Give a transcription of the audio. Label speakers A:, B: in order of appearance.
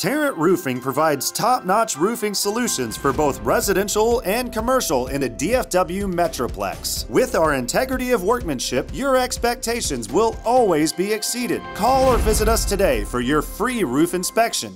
A: Tarrant Roofing provides top notch roofing solutions for both residential and commercial in the DFW Metroplex. With our integrity of workmanship, your expectations will always be exceeded. Call or visit us today for your free roof inspection.